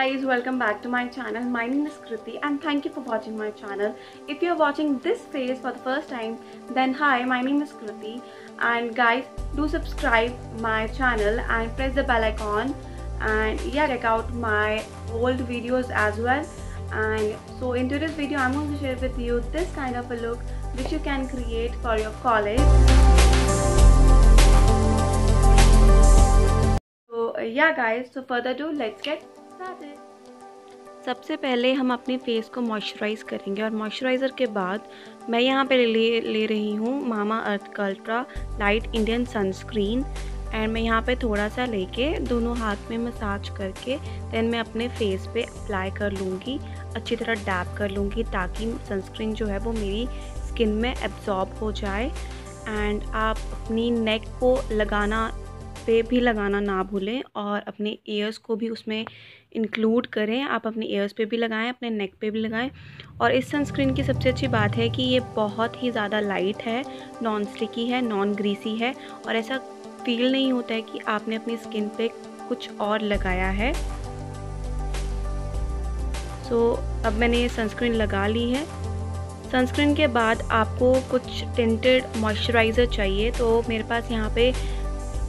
guys welcome back to my channel. My name is Kriti and thank you for watching my channel. If you're watching this face for the first time then hi my name is Kriti. And guys do subscribe my channel and press the bell icon and yeah check out my old videos as well. And so in today's video I'm going to share with you this kind of a look which you can create for your college. So yeah guys so further ado let's get सबसे पहले हम अपने face को moisturise करेंगे और moisturiser के बाद मैं यहाँ पे ले ले रही हूँ Mamaearth ultra light Indian sunscreen and मैं यहाँ पे थोड़ा सा लेके दोनों हाथ में मसाज करके देन मैं अपने फेस पे अप्लाई कर लूँगी, अच्छी तरह डैप कर लूँगी ताकि सनस्क्रीन जो है वो मेरी स्किन में एब्जॉर्ब हो जाए एंड आप अपनी नेक को लगाना पे भी लगाना ना भूलें और अपने ईयर्स को भी उसमें इंक्लूड करें। आप अपने ईयर्स पे भी लगाएँ अपने नेक पे भी लगाएँ। और इस सनस्क्रीन की सबसे अच्छी बात है कि ये बहुत ही ज़्यादा लाइट है नॉन स्टिकी है नॉन ग्रीसी है और ऐसा फील नहीं होता है कि आपने अपनी स्किन पे कुछ और लगाया है। सो so, अब मैंने ये सनस्क्रीन लगा ली है। सनस्क्रीन के बाद आपको कुछ टिंटेड मॉइस्चराइज़र चाहिए तो मेरे पास यहाँ पे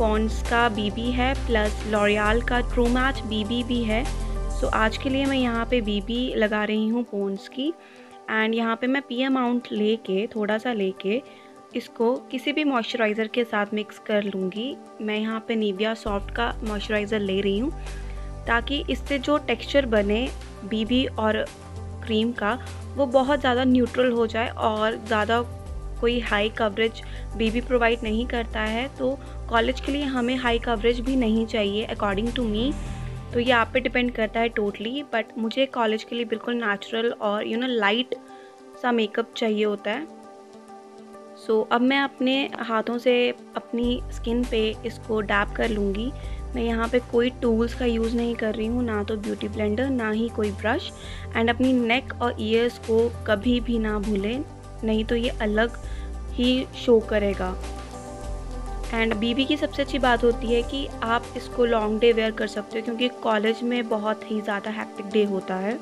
पॉन्ड्स का बीबी है प्लस लॉरियाल का ट्रू मैच बीबी भी है। सो so, आज के लिए मैं यहाँ पे बीबी लगा रही हूँ पॉन्ड्स की। एंड यहाँ पे मैं पी अमाउंट लेके थोड़ा सा लेके इसको किसी भी मॉइस्चराइज़र के साथ मिक्स कर लूँगी। मैं यहाँ पे निविया सॉफ्ट का मॉइस्चराइज़र ले रही हूँ ताकि इससे जो टेक्सचर बने बीबी और क्रीम का वो बहुत ज़्यादा न्यूट्रल हो जाए और ज़्यादा कोई हाई कवरेज बीबी प्रोवाइड नहीं करता है तो कॉलेज के लिए हमें हाई कवरेज भी नहीं चाहिए अकॉर्डिंग टू मी तो ये आप पे डिपेंड करता है टोटली बट मुझे कॉलेज के लिए बिल्कुल नेचुरल और यू नो लाइट सा मेकअप चाहिए होता है. सो so, अब मैं अपने हाथों से अपनी स्किन पे इसको डैप कर लूँगी. मैं यहाँ पे कोई टूल्स का यूज़ नहीं कर रही हूँ ना तो ब्यूटी ब्लेंडर ना ही कोई ब्रश एंड अपनी नेक और ईयर्स को कभी भी ना भूलें. नहीं तो ये अलग ही शो करेगा। एंड बीबी की सबसे अच्छी बात होती है कि आप इसको लॉन्ग डे वेयर कर सकते हो क्योंकि कॉलेज में बहुत ही ज़्यादा हैक्टिक डे होता है।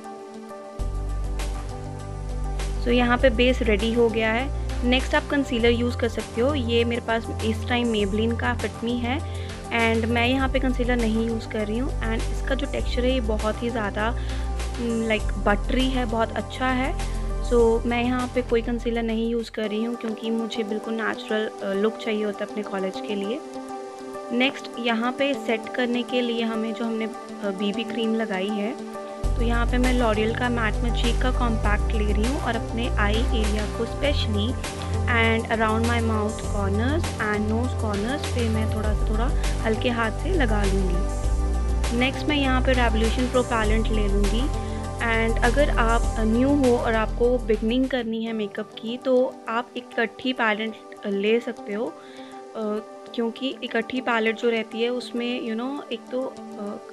सो so, यहाँ पे बेस रेडी हो गया है। नेक्स्ट आप कंसीलर यूज़ कर सकते हो। ये मेरे पास इस टाइम मेबलिन का फिटमी है। एंड मैं यहाँ पे कंसीलर नहीं यूज़ कर रही हूँ। एंड इसका जो टेक्सचर है ये बहुत ही ज़्यादा लाइक mm, बटरी है बहुत अच्छा है। सो so, मैं यहाँ पे कोई कंसीलर नहीं यूज़ कर रही हूँ क्योंकि मुझे बिल्कुल नेचुरल लुक चाहिए होता है अपने कॉलेज के लिए। नेक्स्ट यहाँ पे सेट करने के लिए हमें जो हमने बीबी क्रीम लगाई है तो यहाँ पे मैं लॉरियल का मैट मैजिक का कॉम्पैक्ट ले रही हूँ और अपने आई एरिया को specially and around my mouth corners and nose corners पे मैं थोड़ा सा थोड़ा हल्के हाथ से लगा लूँगी। नेक्स्ट मैं यहाँ पे रेवोल्यूशन प्रो पैलेंट ले लूँगी। एंड अगर आप न्यू हो और आपको बिगनिंग करनी है मेकअप की तो आप इकट्ठी पैलेट ले सकते हो। क्योंकि इकट्ठी पैलेट जो रहती है, उसमें यू नो एक तो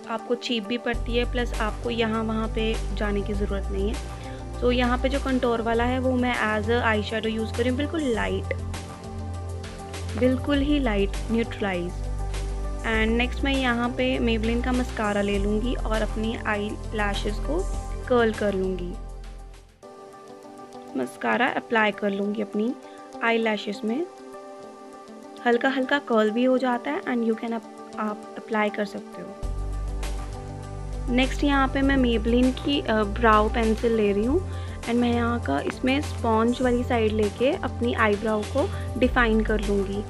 आपको चीप भी पड़ती है प्लस आपको यहाँ वहाँ पे जाने की ज़रूरत नहीं है। तो यहाँ पे जो कंटोर वाला है, वो मैं as a eye shadow use करी हूँ, बिल्कुल लाइट बिल्कुल ही लाइट न्यूट्रलाइज एंड नेक्स्ट मैं यहाँ पे मेबलिन का मस्कारा ले लूँगी और अपनी आई लैशेज़ को कर्ल कर लूँगी मस्कारा अप्लाई कर लूँगी अपनी आई लैशेस में। हल्का हल्का कर्ल भी हो जाता है एंड यू कैन आप अप्लाई कर सकते हो। नेक्स्ट यहाँ पे मैं मेबलिन की ब्राउ पेंसिल ले रही हूँ एंड मैं यहाँ का इसमें स्पॉन्ज वाली साइड लेके अपनी आईब्राउ को डिफ़ाइन कर लूँगी।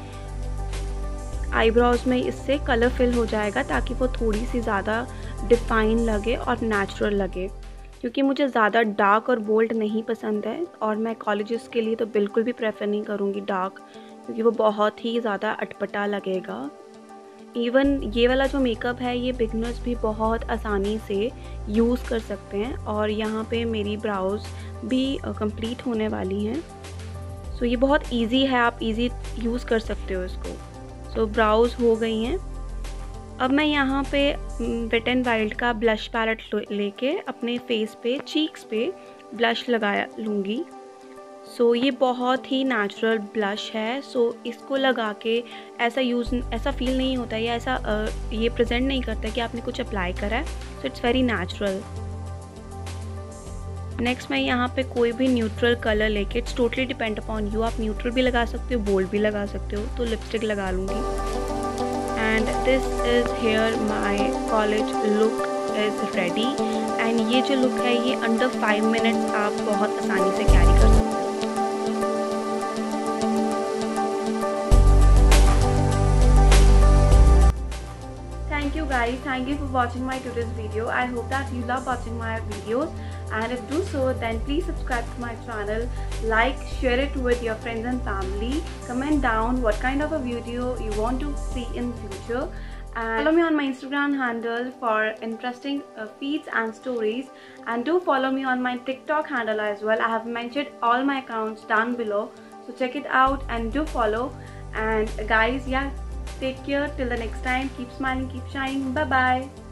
आईब्राउज में इससे कलर फिल हो जाएगा ताकि वो थोड़ी सी ज़्यादा डिफ़ाइन लगे और नेचुरल लगे। क्योंकि मुझे ज़्यादा डार्क और बोल्ड नहीं पसंद है और मैं कॉलेजेस के लिए तो बिल्कुल भी प्रेफर नहीं करूँगी डार्क क्योंकि वो बहुत ही ज़्यादा अटपटा लगेगा। इवन ये वाला जो मेकअप है ये बिगनर्स भी बहुत आसानी से यूज़ कर सकते हैं और यहाँ पे मेरी ब्राउज़ भी कंप्लीट होने वाली हैं। सो so, ये बहुत इजी है आप इजी यूज़ कर सकते हो इसको। सो so, ब्राउज़ हो गई हैं। अब मैं यहाँ पे वेट एंड वाइल्ड का ब्लश पैलेट लेके अपने फेस पे चीक्स पे ब्लश लगाया लूँगी। सो so, ये बहुत ही नेचुरल ब्लश है। सो so, इसको लगा के ऐसा यूज़ ऐसा फील नहीं होता या ऐसा ये प्रेजेंट नहीं करता कि आपने कुछ अप्लाई करा है। So it's very natural next मैं यहाँ पे कोई भी न्यूट्रल कलर लेके it's totally depend upon you आप न्यूट्रल भी लगा सकते हो बोल्ड भी लगा सकते हो तो लिपस्टिक लगा लूँगी। And this is here my college look is ready and ये जो लुक है ये अंडर फाइव मिनट्स आप बहुत आसानी से कैरी कर सकते हो thank you guys thank you for watching my today's video i hope that you love watching my videos and if do so then please subscribe to my channel like share it with your friends and family comment down what kind of a video you want to see in future and follow me on my instagram handle for interesting uh, feeds and stories and do follow me on my tiktok handle as well. I have mentioned all my accounts down below so check it out and do follow. And guys yeah take care till the next time. Keep smiling keep shining. Bye bye